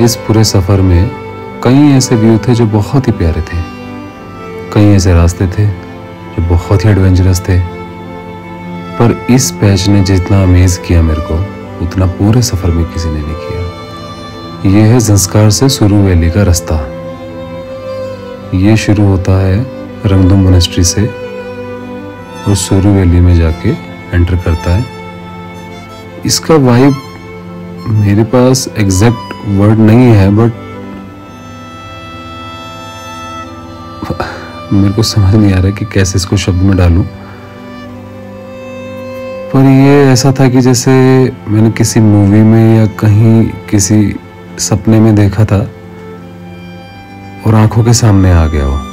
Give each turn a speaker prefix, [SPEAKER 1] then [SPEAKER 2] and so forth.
[SPEAKER 1] इस पूरे सफ़र में कई ऐसे व्यू थे जो बहुत ही प्यारे थे। कई ऐसे रास्ते थे जो बहुत ही एडवेंचरस थे। पर इस पैच ने जितना अमेज किया मेरे को, उतना पूरे सफ़र में किसी ने नहीं किया। यह है संस्कार से सुरू वैली का रास्ता। ये शुरू होता है रंगदुम मोनेस्ट्री से, और सुरू वैली में जाके एंटर करता है। इसका वाइब मेरे पास एग्जैक्ट वर्ड नहीं है बट मेरे को समझ नहीं आ रहा कि कैसे इसको शब्द में डालूं। पर ये ऐसा था कि जैसे मैंने किसी मूवी में या कहीं किसी सपने में देखा था और आँखों के सामने आ गया हो।